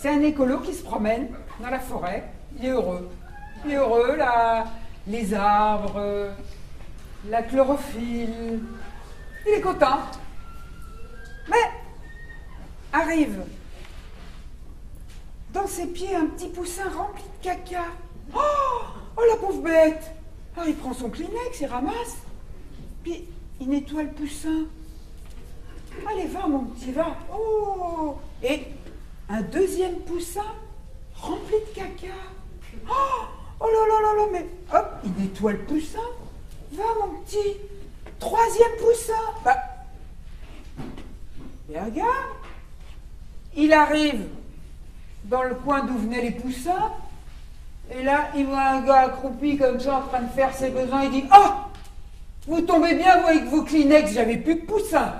C'est un écolo qui se promène dans la forêt. Il est heureux. Il est heureux, là, les arbres, la chlorophylle. Il est content. Mais arrive dans ses pieds un petit poussin rempli de caca. Oh, oh la pauvre bête Alors il prend son Kleenex, il ramasse, puis il nettoie le poussin. Allez, va mon petit, va. Oh Et un deuxième poussin rempli de caca. Oh, oh là là là là, mais hop, il nettoie le poussin. Va mon petit. Troisième poussin. Bah. Et regarde, il arrive dans le coin d'où venaient les poussins. Et là, il voit un gars accroupi comme ça en train de faire ses besoins. Il dit Oh Vous tombez bien, vous, avec vos Kleenex, j'avais plus de poussins.